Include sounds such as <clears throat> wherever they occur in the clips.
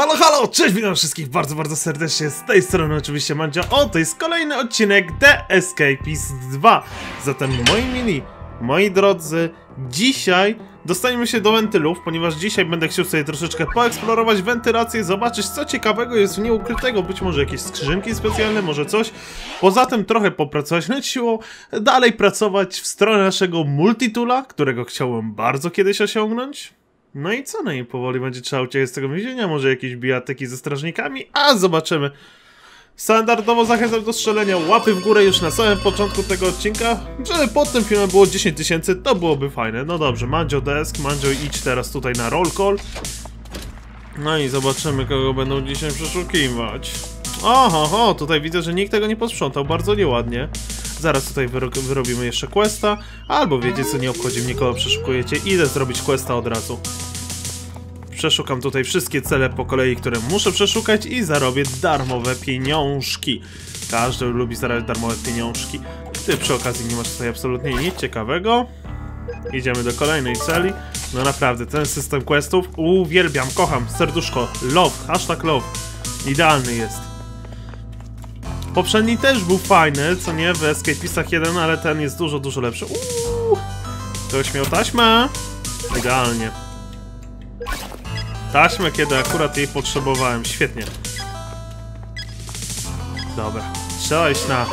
Halo, halo! Cześć, witam wszystkich bardzo, bardzo serdecznie. Z tej strony oczywiście Mandzio. O, to jest kolejny odcinek The Escapist 2. Zatem moi mili, moi drodzy, dzisiaj dostaniemy się do wentylów, ponieważ dzisiaj będę chciał sobie troszeczkę poeksplorować wentylację, zobaczyć co ciekawego jest w niej ukrytego, być może jakieś skrzynki specjalne, może coś. Poza tym trochę popracować nad siłą, dalej pracować w stronę naszego multitula, którego chciałem bardzo kiedyś osiągnąć. No i co? No powoli będzie trzeba uciec z tego więzienia, może jakieś bijatyki ze strażnikami, a zobaczymy. Standardowo zachęcam do strzelenia łapy w górę już na samym początku tego odcinka, żeby pod tym filmem było 10 tysięcy, to byłoby fajne. No dobrze, Mandzio desk, Mandzio idź teraz tutaj na roll call. No i zobaczymy, kogo będą dzisiaj przeszukiwać. Oho, ho, tutaj widzę, że nikt tego nie posprzątał, bardzo nieładnie. Zaraz tutaj wyro wyrobimy jeszcze questa, albo wiecie co, nie obchodzi mnie kogo przeszukujecie, idę zrobić questa od razu. Przeszukam tutaj wszystkie cele po kolei, które muszę przeszukać i zarobię darmowe pieniążki. Każdy lubi zarabiać darmowe pieniążki. Ty przy okazji nie masz tutaj absolutnie nic ciekawego. Idziemy do kolejnej celi. No naprawdę, ten system questów uwielbiam, kocham, serduszko, love, hashtag love. Idealny jest. Poprzedni też był fajny, co nie, w Escapistach 1, ale ten jest dużo, dużo lepszy. Uuu, ktoś miał taśmę? Idealnie. Taśmę, kiedy akurat jej potrzebowałem, świetnie. Dobra, trzeba iść na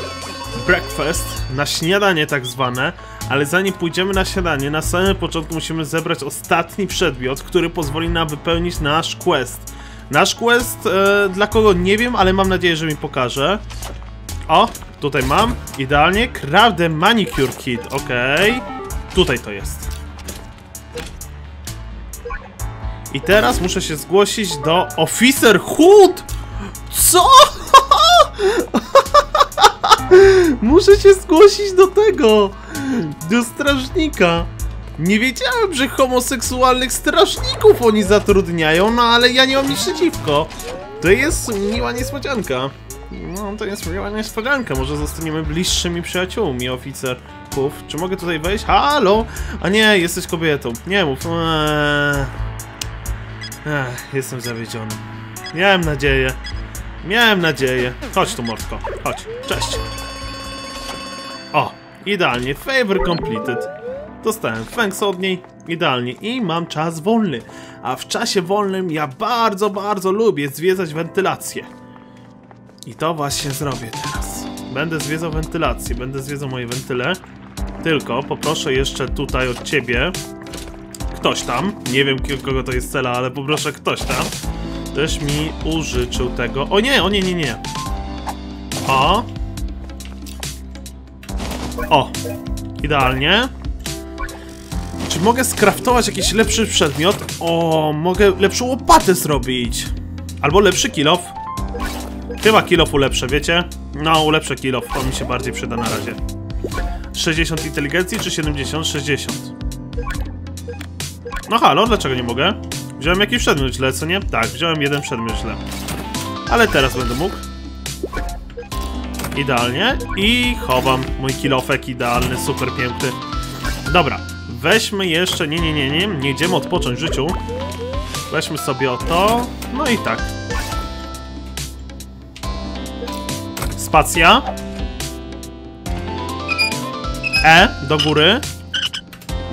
breakfast, na śniadanie tak zwane, ale zanim pójdziemy na śniadanie, na samym początku musimy zebrać ostatni przedmiot, który pozwoli nam wypełnić nasz quest. Nasz quest, e, dla kogo nie wiem, ale mam nadzieję, że mi pokaże. O, tutaj mam, idealnie, Craft the Manicure Kit, okej. Okay. Tutaj to jest. I teraz muszę się zgłosić do Officer Hood! Co? <laughs> muszę się zgłosić do tego! Do strażnika! Nie wiedziałem, że homoseksualnych strażników oni zatrudniają, no ale ja nie mam nic przeciwko. To jest miła niespodzianka. No, to jest miła niespodzianka. Może zostaniemy bliższymi przyjaciółmi oficerów. Czy mogę tutaj wejść? Halo? A nie, jesteś kobietą. Nie mów. Eee... Ech, jestem zawiedziony. Miałem nadzieję. Miałem nadzieję. Chodź tu, mordko. Chodź. Cześć. O, idealnie. Favor completed. Dostałem thanks od niej. Idealnie. I mam czas wolny. A w czasie wolnym ja bardzo, bardzo lubię zwiedzać wentylację. I to właśnie zrobię teraz. Będę zwiedzał wentylację. Będę zwiedzał moje wentyle. Tylko poproszę jeszcze tutaj od ciebie ktoś tam, nie wiem kogo to jest cela, ale poproszę ktoś tam, też mi użyczył tego. O nie, o nie, nie, nie. O. O. Idealnie. Czy mogę skraftować jakiś lepszy przedmiot? O, mogę lepszą łopatę zrobić. Albo lepszy kilof. Chyba kilof ulepszę, wiecie? No, ulepszę kilof, to mi się bardziej przyda na razie. 60 inteligencji czy 70? 60. No halo, dlaczego nie mogę? Wziąłem jakiś przedmiot źle, co nie? Tak, wziąłem jeden przedmiot źle. Ale teraz będę mógł. Idealnie. I chowam mój kilofek idealny, super piękny. Dobra, weźmy jeszcze... Nie, nie, nie, nie, nie idziemy odpocząć w życiu. Weźmy sobie o to. No i tak. Spacja. E, do góry.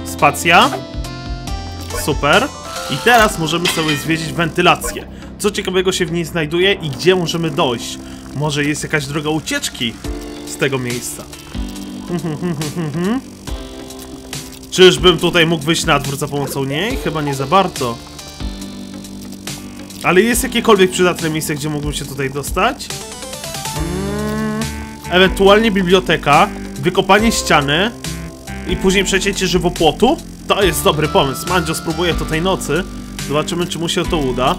Spacja. Super. I teraz możemy sobie zwiedzić wentylację. Co ciekawego się w niej znajduje i gdzie możemy dojść? Może jest jakaś droga ucieczki z tego miejsca? <laughs> Czyżbym tutaj mógł wyjść na dwór za pomocą niej? Chyba nie za bardzo. Ale jest jakiekolwiek przydatne miejsce, gdzie mógłbym się tutaj dostać? Hmm, ewentualnie biblioteka, wykopanie ściany i później przecięcie żywopłotu? To jest dobry pomysł. Mandzio spróbuje to tej nocy. Zobaczymy, czy mu się to uda.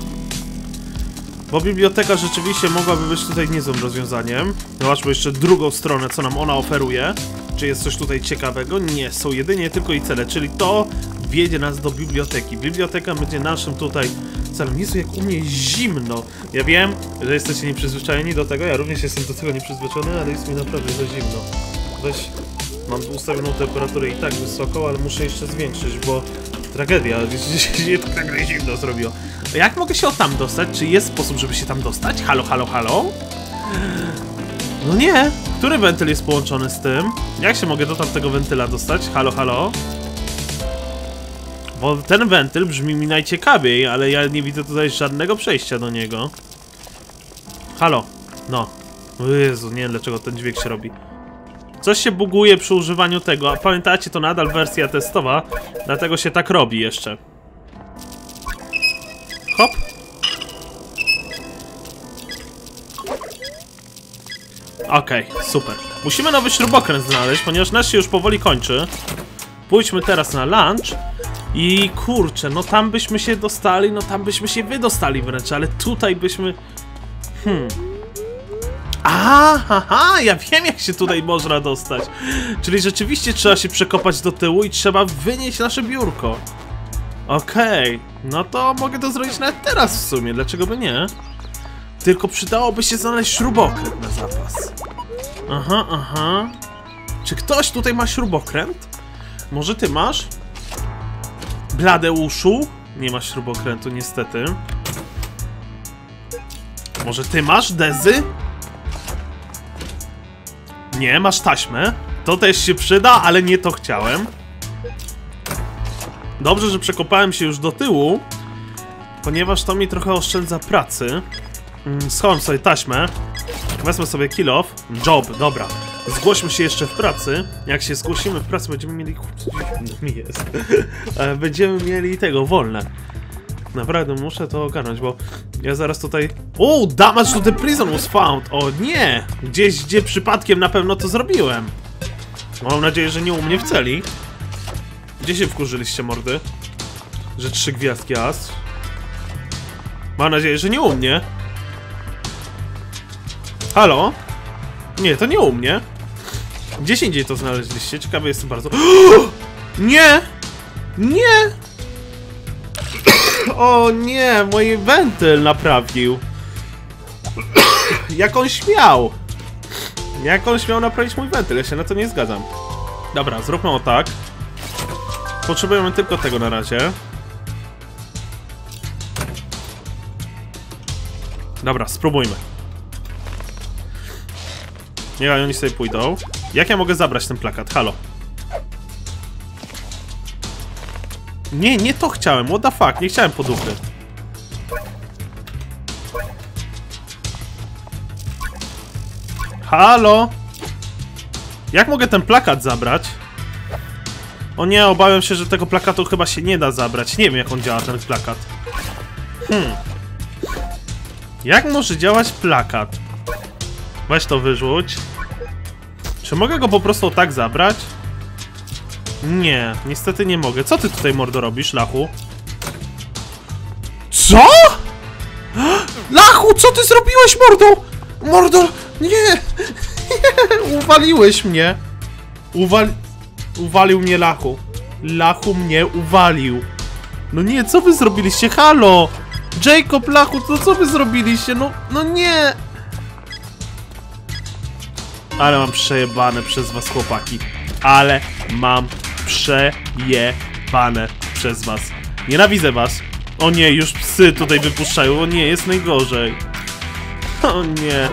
Bo biblioteka rzeczywiście mogłaby być tutaj niezłym rozwiązaniem. Zobaczmy jeszcze drugą stronę, co nam ona oferuje. Czy jest coś tutaj ciekawego? Nie, są jedynie tylko i cele, czyli to wiedzie nas do biblioteki. Biblioteka będzie naszym tutaj celem. Jezu, jak u mnie zimno. Ja wiem, że jesteście nieprzyzwyczajeni do tego, ja również jestem do tego nieprzyzwyczajony, ale jest mi naprawdę za zimno. Weź Mam ustawioną temperaturę i tak wysoką, ale muszę jeszcze zwiększyć, bo tragedia, <laughs> się tak zimno zrobiło. Jak mogę się tam dostać? Czy jest sposób, żeby się tam dostać? Halo, halo, halo? No nie. Który wentyl jest połączony z tym? Jak się mogę do tamtego wentyla dostać? Halo, halo? Bo ten wentyl brzmi mi najciekawiej, ale ja nie widzę tutaj żadnego przejścia do niego. Halo. No. O Jezu, nie wiem dlaczego ten dźwięk się robi. Coś się buguje przy używaniu tego, a pamiętacie, to nadal wersja testowa, dlatego się tak robi jeszcze. Hop. Okej, super. Musimy nowy śrubokręt znaleźć, ponieważ nasz się już powoli kończy. Pójdźmy teraz na lunch. I kurczę, no tam byśmy się dostali, no tam byśmy się wydostali wręcz, ale tutaj byśmy... Hmm... Aha, ja wiem jak się tutaj można dostać. Czyli rzeczywiście trzeba się przekopać do tyłu i trzeba wynieść nasze biurko. Okej, no to mogę to zrobić nawet teraz w sumie, dlaczego by nie? Tylko przydałoby się znaleźć śrubokręt na zapas. Aha, aha. Czy ktoś tutaj ma śrubokręt? Może ty masz? Bladeuszu? Nie masz śrubokrętu, niestety. Może ty masz, Dezy? Nie, masz taśmę. To też się przyda, ale nie to chciałem. Dobrze, że przekopałem się już do tyłu, ponieważ to mi trochę oszczędza pracy. Mm, Schowam sobie taśmę. Wezmę sobie kill off. Job, dobra. Zgłośmy się jeszcze w pracy. Jak się zgłosimy w pracy, będziemy mieli... Kurczę, 10 minut mi jest. <laughs> E, będziemy mieli tego, wolne. Naprawdę muszę to ogarnąć, bo ja zaraz tutaj... O, damage to the prison was found! O nie! Gdzieś, gdzie przypadkiem na pewno to zrobiłem. Mam nadzieję, że nie u mnie w celi. Gdzie się wkurzyliście, mordy? Że trzy gwiazdki as. Mam nadzieję, że nie u mnie. Halo? Nie, to nie u mnie. Gdzieś indziej to znaleźliście. Ciekawy jestem bardzo. <gasps> Nie! Nie! <clears throat> O nie, mój wentyl naprawił. <clears throat> Jak on śmiał? Jak on śmiał naprawić mój wentyl? Ja się na to nie zgadzam. Dobra, zróbmy o tak. Potrzebujemy tylko tego na razie. Dobra, spróbujmy. Niech oni sobie pójdą. Jak ja mogę zabrać ten plakat? Halo. Nie, nie to chciałem, what the fuck, nie chciałem poduchy. Halo? Jak mogę ten plakat zabrać? O nie, obawiam się, że tego plakatu chyba się nie da zabrać. Nie wiem, jak on działa, ten plakat. Hmm. Jak może działać plakat? Weź to wyrzuć. Czy mogę go po prostu tak zabrać? Nie, niestety nie mogę. Co ty tutaj, mordo, robisz, Lachu? Co? Lachu, co ty zrobiłeś, mordo? Mordo, nie! nie uwaliłeś mnie. Uwal... Uwalił mnie Lachu. Lachu mnie uwalił. No nie, co wy zrobiliście? Halo! Jacob, Lachu, to co wy zrobiliście? No, no nie! Ale mam przejebane przez was, chłopaki. Ale mam przejebane przez was. Nienawidzę was. O nie, już psy tutaj wypuszczają. O nie, jest najgorzej. O nie.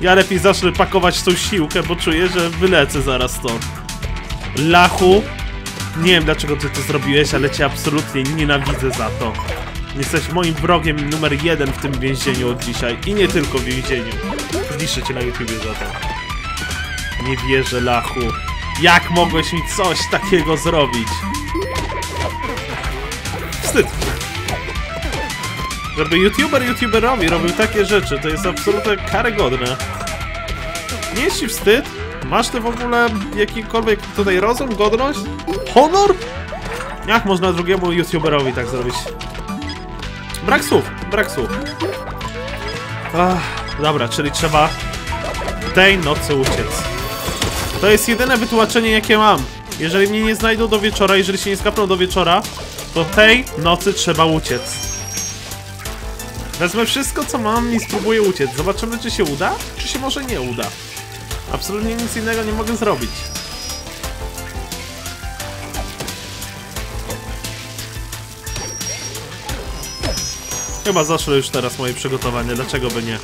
Ja lepiej zacznę pakować tą siłkę, bo czuję, że wylecę zaraz stąd. Lachu. Nie wiem dlaczego ty to zrobiłeś, ale cię absolutnie nienawidzę za to. Jesteś moim wrogiem numer jeden w tym więzieniu od dzisiaj. I nie tylko w więzieniu. Zniszczę cię na YouTubie za to. Nie wierzę, Lachu. Jak mogłeś mi coś takiego zrobić? Wstyd. Żeby youtuber youtuberowi robił takie rzeczy, to jest absolutnie karygodne. Nie jest ci wstyd? Masz ty w ogóle jakikolwiek tutaj rozum, godność? Honor? Jak można drugiemu youtuberowi tak zrobić? Brak słów, brak słów. Ach, dobra, czyli trzeba tej nocy uciec. To jest jedyne wytłumaczenie jakie mam. Jeżeli mnie nie znajdą do wieczora, jeżeli się nie skapną do wieczora, to tej nocy trzeba uciec. Wezmę wszystko co mam i spróbuję uciec. Zobaczymy czy się uda, czy się może nie uda. Absolutnie nic innego nie mogę zrobić. Chyba zaszło już teraz moje przygotowanie, dlaczego by nie?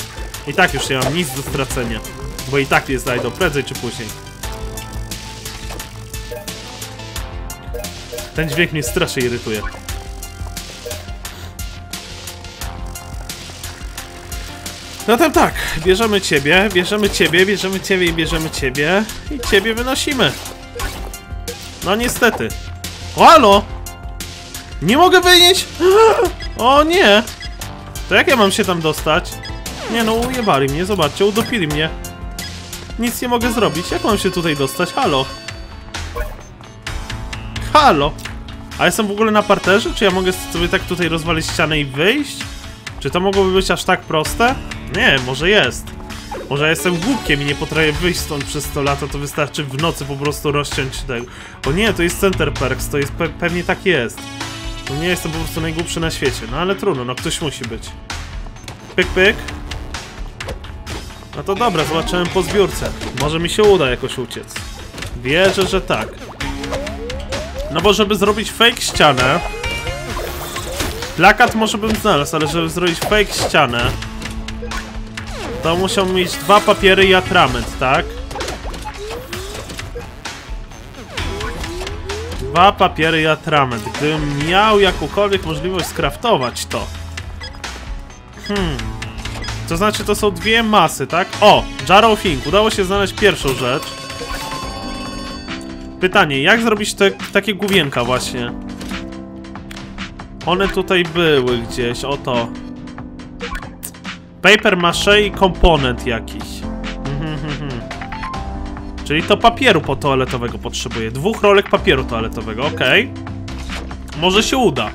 I tak już nie mam nic do stracenia. Bo i tak je znajdą prędzej czy później. Ten dźwięk mnie strasznie irytuje. Zatem tak, bierzemy ciebie, bierzemy ciebie, bierzemy ciebie i bierzemy ciebie i ciebie wynosimy. No niestety. Halo! Nie mogę wynieść! <gasps> O nie! To jak ja mam się tam dostać? Nie no, ujebali mnie, zobaczcie, udopili mnie. Nic nie mogę zrobić, jak mam się tutaj dostać? Halo? Halo? A jestem w ogóle na parterze? Czy ja mogę sobie tak tutaj rozwalić ścianę i wyjść? Czy to mogłoby być aż tak proste? Nie, może jest. Może ja jestem głupkiem i nie potrafię wyjść stąd przez 100 lata, to wystarczy w nocy po prostu rozciąć tego. O nie, to jest Center Perks, to jest pe pewnie tak jest. No nie jestem po prostu najgłupszy na świecie, no ale trudno, no ktoś musi być. Pyk, pyk. No to dobra, zobaczyłem po zbiórce. Może mi się uda jakoś uciec. Wierzę, że tak. No bo żeby zrobić fake ścianę... Plakat może bym znalazł, ale żeby zrobić fake ścianę... To musiał mieć dwa papiery i atrament, tak? Dwa papiery i atrament. Gdybym miał jakąkolwiek możliwość skraftować to. Hmm. To znaczy to są dwie masy, tak? O! Jar of Ink. Udało się znaleźć pierwszą rzecz. Pytanie, jak zrobić te, takie główienka właśnie? One tutaj były gdzieś, oto. Paper mache i komponent jakiś. Mhm, mhm, mhm. Czyli to papieru po toaletowego potrzebuję. Dwóch rolek papieru toaletowego, okej. Może się uda.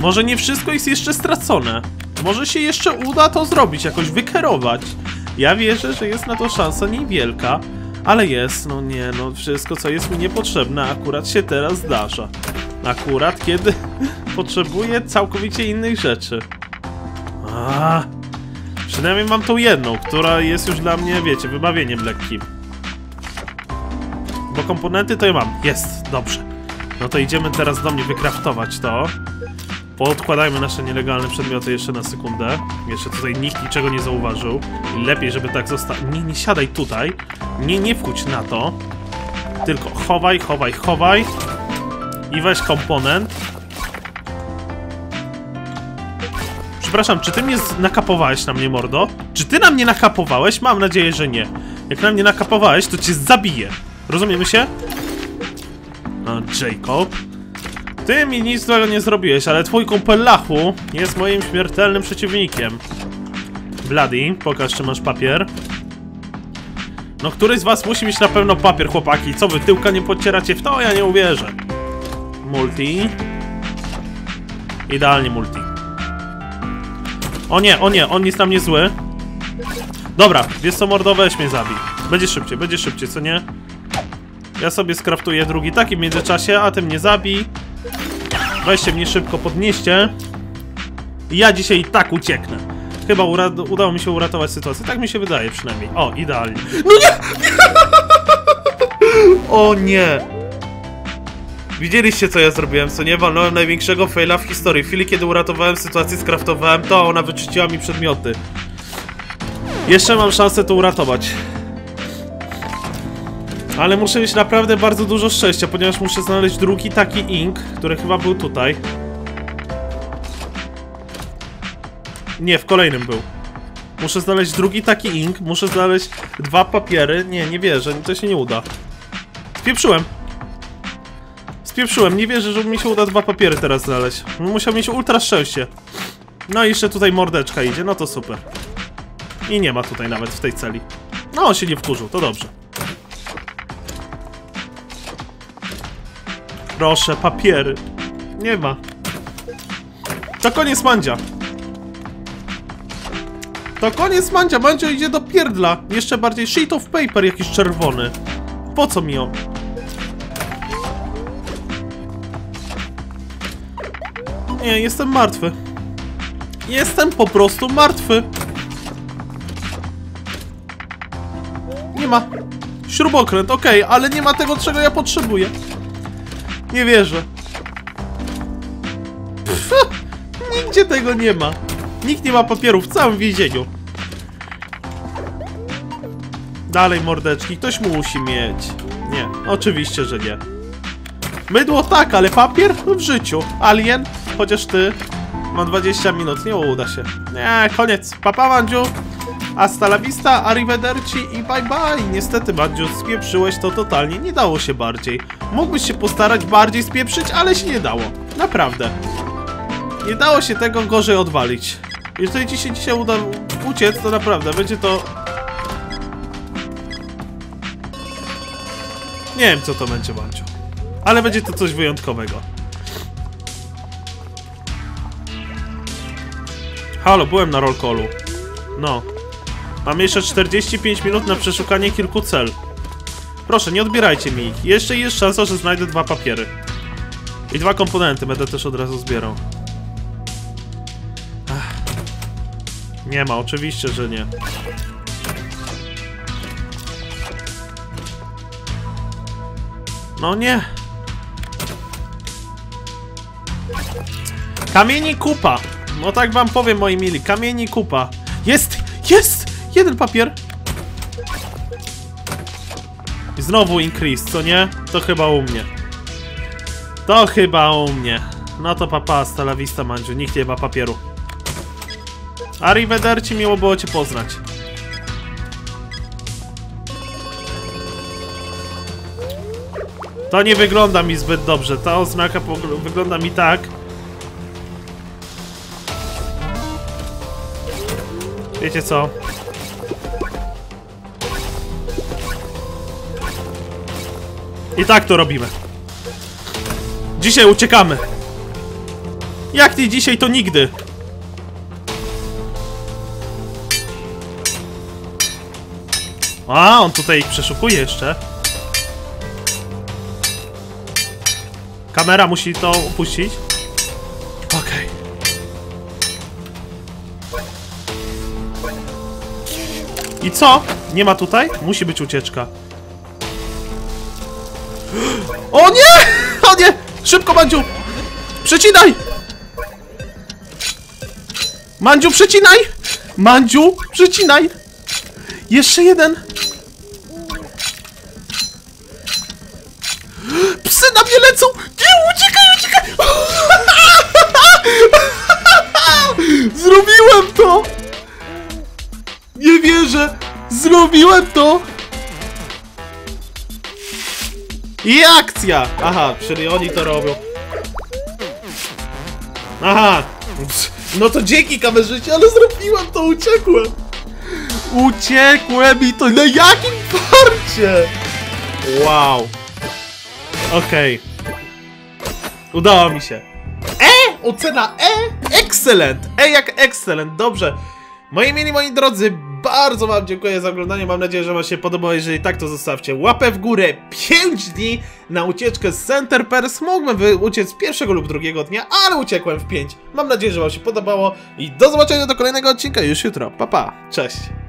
Może nie wszystko jest jeszcze stracone. Może się jeszcze uda to zrobić, jakoś wykerować. Ja wierzę, że jest na to szansa niewielka, ale jest, no nie, no wszystko co jest mi niepotrzebne akurat się teraz zdarza. Akurat kiedy <laughs> potrzebuję całkowicie innych rzeczy. A, przynajmniej mam tą jedną, która jest już dla mnie, wiecie, wybawieniem lekkim. Bo komponenty to ja mam. Jest, dobrze. No to idziemy teraz do mnie wykraftować to. Poodkładajmy nasze nielegalne przedmioty jeszcze na sekundę. Jeszcze tutaj nikt niczego nie zauważył. Lepiej, żeby tak zostało. Nie, nie siadaj tutaj. Nie, nie wchódź na to. Tylko chowaj, chowaj, chowaj. I weź komponent. Przepraszam, czy ty mnie nakapowałeś na mnie, mordo? Czy ty na mnie nakapowałeś? Mam nadzieję, że nie. Jak na mnie nakapowałeś, to cię zabiję. Rozumiemy się? No, Jacob. Ty mi nic złego nie zrobiłeś, ale twój kumpel Lachu jest moim śmiertelnym przeciwnikiem. Bloody, pokaż czy masz papier. No któryś z was musi mieć na pewno papier, chłopaki. Co wy, tyłka nie podcieracie w to? Ja nie uwierzę. Multi. Idealnie multi. O nie, o nie, on jest na mnie zły. Dobra, wiesz co, mordo, weź mnie zabij. Będzie szybciej, będzie szybciej, co nie? Ja sobie skraftuję drugi taki w międzyczasie, a ty mnie zabij. Weźcie mnie szybko, podnieście. Ja dzisiaj i tak ucieknę. Chyba udało mi się uratować sytuację. Tak mi się wydaje przynajmniej. O, idealnie. No nie! o nie! Widzieliście co ja zrobiłem, co nie? Walnąłem największego faila w historii. W chwili kiedy uratowałem sytuację, skraftowałem to, a ona wyczyściła mi przedmioty. Jeszcze mam szansę to uratować. Ale muszę mieć naprawdę bardzo dużo szczęścia, ponieważ muszę znaleźć drugi taki ink, który chyba był tutaj. Nie, w kolejnym był. Muszę znaleźć drugi taki ink, muszę znaleźć dwa papiery. Nie, nie wierzę, to się nie uda. Spieprzyłem. Spieprzyłem, nie wierzę, że mi się uda dwa papiery teraz znaleźć. Musiał mieć ultra szczęście. No i jeszcze tutaj mordeczka idzie, no to super. I nie ma tutaj nawet w tej celi. No, on się nie wkurzył, to dobrze. Proszę, papiery. Nie ma. To koniec Mandzia. To koniec Mandzia. Mandzio idzie do pierdla. Jeszcze bardziej sheet of paper jakiś czerwony. Po co mi on? Nie, jestem martwy. Jestem po prostu martwy. Nie ma. Śrubokręt, okej, ale nie ma tego, czego ja potrzebuję. Nie wierzę. Pff, nigdzie tego nie ma. Nikt nie ma papierów w całym więzieniu. Dalej, mordeczki, ktoś musi mieć. Nie, oczywiście, że nie. Mydło tak, ale papier w życiu. Alien, chociaż ty. Mam 20 minut, nie uda się. Nie, koniec. Papa Mandziu. Hasta la vista, arrivederci i bye bye. Niestety, Mandziu, spieprzyłeś to totalnie. Nie dało się bardziej. Mógłbyś się postarać bardziej spieprzyć, ale się nie dało. Naprawdę. Nie dało się tego gorzej odwalić. Jeżeli ci się dzisiaj uda uciec, to naprawdę będzie to... Nie wiem, co to będzie, Mandziu. Ale będzie to coś wyjątkowego. Halo, byłem na rollcallu. No. Mam jeszcze 45 minut na przeszukanie kilku cel. Proszę, nie odbierajcie mi ich. Jeszcze jest szansa, że znajdę dwa papiery. I dwa komponenty będę też od razu zbierał. Ach. Nie ma, oczywiście, że nie. No nie. Kamieni kupa. No tak wam powiem, moi mili. Kamieni kupa. Jest! Jest! Jeden papier. I znowu increase, co nie? To chyba u mnie. To chyba u mnie. No to papa, hasta la vista, Mandziu. Nikt nie ma papieru. Arrivederci, miło było cię poznać. To nie wygląda mi zbyt dobrze. Ta oznaka wygląda mi tak. Wiecie co? I tak to robimy. Dzisiaj uciekamy. Jak nie dzisiaj, to nigdy. A, on tutaj ich przeszukuje jeszcze. Kamera musi to upuścić. Okej. I co? Nie ma tutaj? Musi być ucieczka. <gasps> O nie! <laughs> O nie! Szybko, Mandziu! Przecinaj! Mandziu, przecinaj! Mandziu, przecinaj! Jeszcze jeden! <gasps> Psy na mnie lecą! Nie, uciekaj, uciekaj! <laughs> Zrobiłem to! Nie wierzę! Zrobiłem to! I akcja! Aha, czyli oni to robią. Aha! No to dzięki kamerzycie, ale zrobiłem to, uciekłem! Uciekłem i to na jakim parcie! Wow. Okej. Udało mi się. E! Ocena E! Excellent! E jak excellent, dobrze. Moi mili, moi drodzy, bardzo wam dziękuję za oglądanie. Mam nadzieję, że wam się podobało. Jeżeli tak, to zostawcie łapę w górę. 5 dni na ucieczkę z Center Pers. Mógłbym uciec pierwszego lub drugiego dnia, ale uciekłem w 5. Mam nadzieję, że wam się podobało i do zobaczenia do kolejnego odcinka już jutro. Pa, pa. Cześć.